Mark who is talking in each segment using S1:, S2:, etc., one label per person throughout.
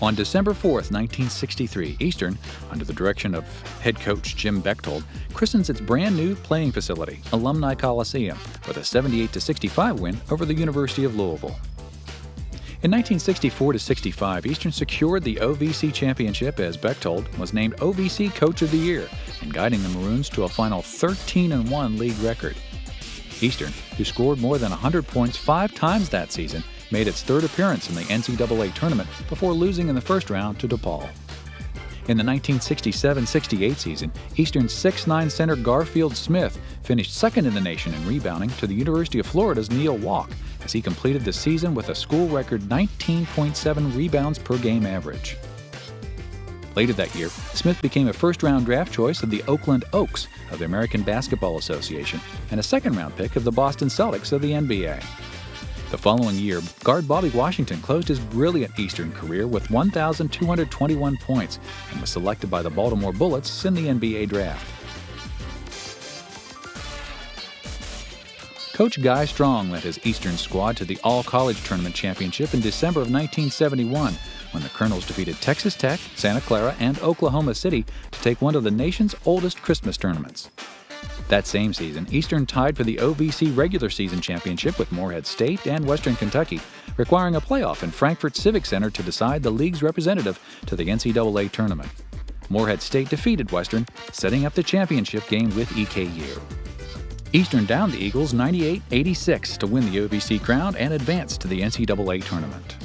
S1: On December 4, 1963, Eastern, under the direction of head coach Jim Baechtold, christens its brand new playing facility, Alumni Coliseum, with a 78 65 win over the University of Louisville. In 1964 65, Eastern secured the OVC championship as Baechtold was named OVC Coach of the Year and guiding the Maroons to a final 13 1 league record. Eastern, who scored more than 100 points five times that season, made its third appearance in the NCAA tournament before losing in the first round to DePaul. In the 1967 68 season, Eastern's 6'9 center Garfield Smith finished second in the nation in rebounding to the University of Florida's Neil Walk as he completed the season with a school record 19.7 rebounds per game average. Later that year, Smith became a first round draft choice of the Oakland Oaks of the American Basketball Association and a second round pick of the Boston Celtics of the NBA. The following year, guard Bobby Washington closed his brilliant Eastern career with 1,221 points and was selected by the Baltimore Bullets in the NBA draft. Coach Guy Strong led his Eastern squad to the All College Tournament Championship in December of 1971 when the Colonels defeated Texas Tech, Santa Clara, and Oklahoma City to take one of the nation's oldest Christmas tournaments. That same season, Eastern tied for the OVC regular season championship with Morehead State and Western Kentucky, requiring a playoff in Frankfort Civic Center to decide the league's representative to the NCAA tournament. Morehead State defeated Western, setting up the championship game with EKU. Eastern downed the Eagles 98 86 to win the OVC crown and advance to the NCAA tournament.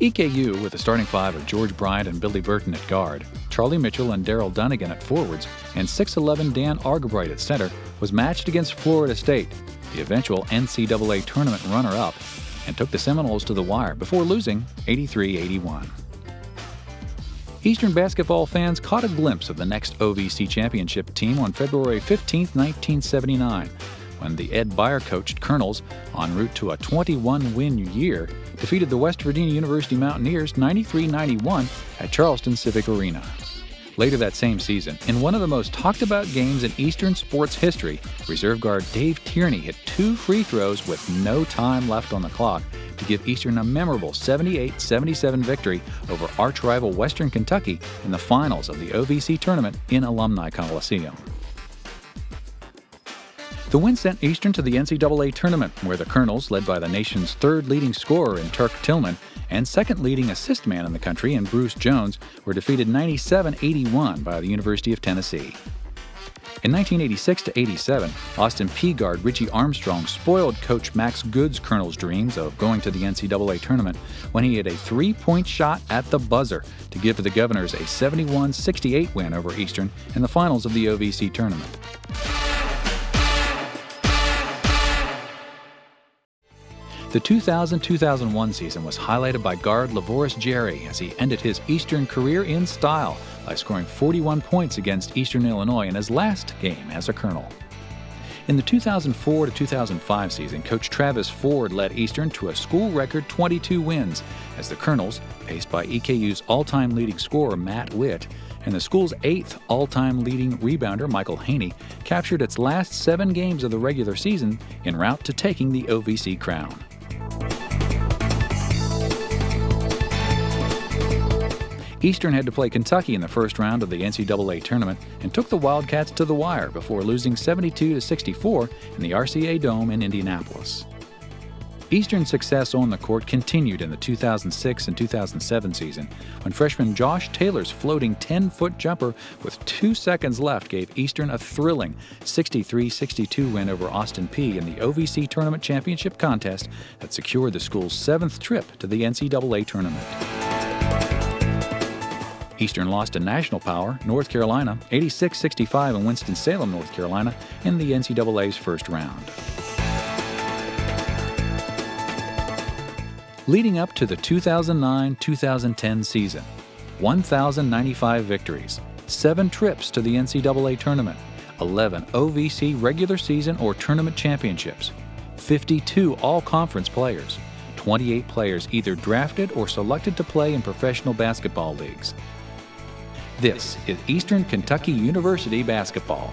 S1: EKU, with a starting five of George Bryant and Billy Burton at guard, Charlie Mitchell and Daryl Dunnigan at forwards, and 6'11 Dan Argabright at center, was matched against Florida State, the eventual NCAA tournament runner up, and took the Seminoles to the wire before losing 83 81. Eastern basketball fans caught a glimpse of the next OVC championship team on February 15, 1979, when the Ed Byhre coached Colonels, en route to a 21 win year, defeated the West Virginia University Mountaineers 93 91 at Charleston Civic Arena. Later that same season, in one of the most talked about games in Eastern sports history, reserve guard Dave Tierney hit two free throws with no time left on the clock to give Eastern a memorable 78 77 victory over arch rival Western Kentucky in the finals of the OVC tournament in Alumni Coliseum. The win sent Eastern to the NCAA tournament, where the Colonels, led by the nation's third leading scorer in Turk Tillman and second leading assist man in the country in Bruce Jones, were defeated 97 81 by the University of Tennessee. In 1986 to 87, Austin Peay guard Richie Armstrong spoiled coach Max Good's Colonel's dreams of going to the NCAA tournament when he hit a three point shot at the buzzer to give the Governors a 71 68 win over Eastern in the finals of the OVC tournament. The 2000-2001 season was highlighted by guard Lavoris Jerry as he ended his Eastern career in style by scoring 41 points against Eastern Illinois in his last game as a Colonel. In the 2004 2005 season, Coach Travis Ford led Eastern to a school record 22 wins as the Colonels, paced by EKU's all-time leading scorer Matt Witt, and the school's eighth all-time leading rebounder Michael Haney, captured its last seven games of the regular season en route to taking the OVC crown. Eastern had to play Kentucky in the first round of the NCAA tournament and took the Wildcats to the wire before losing 72 64 in the RCA Dome in Indianapolis. Eastern's success on the court continued in the 2006 and 2007 season when freshman Josh Taylor's floating 10 foot jumper with two seconds left gave Eastern a thrilling 63 62 win over Austin Peay in the OVC Tournament Championship contest that secured the school's seventh trip to the NCAA tournament. Eastern lost to National Power, North Carolina, 86 65 in Winston-Salem, North Carolina, in the NCAA's first round. Leading up to the 2009 2010 season, 1,095 victories, 7 trips to the NCAA tournament, 11 OVC regular season or tournament championships, 52 all conference players, 28 players either drafted or selected to play in professional basketball leagues, this is Eastern Kentucky University basketball.